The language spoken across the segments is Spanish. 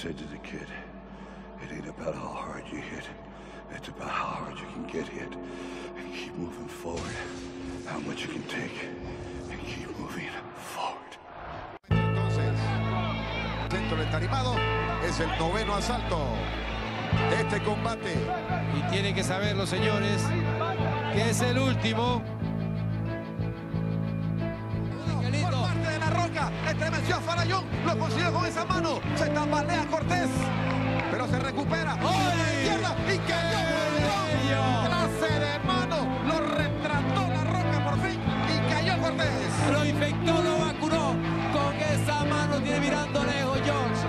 said to the kid, it ain't about how hard you hit. It's about how hard you can get hit. And keep moving forward. How much you can take. And keep moving forward. Entonces, dentro del tarimado es el noveno asalto de este combate. Y tienen que saberlo, señores, que es el último. Roca, estremeció a Farallón, lo consiguió con esa mano, se tambalea Cortés, pero se recupera. ¡Ay! izquierda y cayó Clase de mano, lo retrató la roca por fin y cayó Cortés. Lo infectó, lo vacunó. Con esa mano tiene mirando lejos Jones.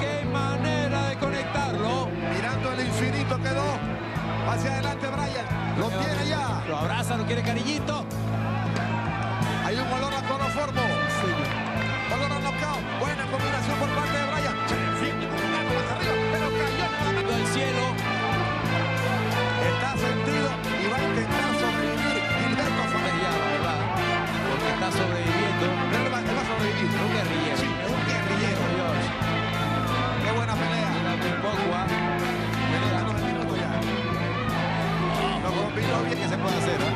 Qué manera de conectarlo. Mirando el infinito quedó. Hacia adelante Brian, lo tiene ya. Lo abraza, lo quiere cariñito. Lo bien. ¿Qué se puede hacer?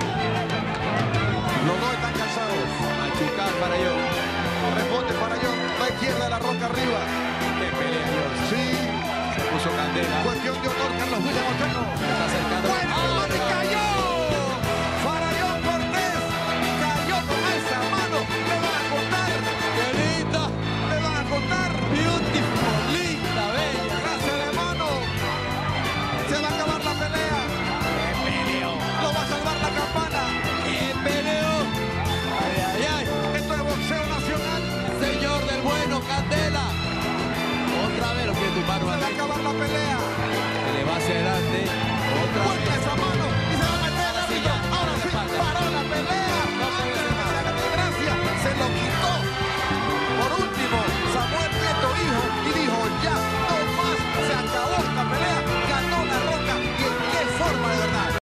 Nuevamente. acabar la pelea. Se le va hacia adelante. Otra Vuelta vez. esa mano.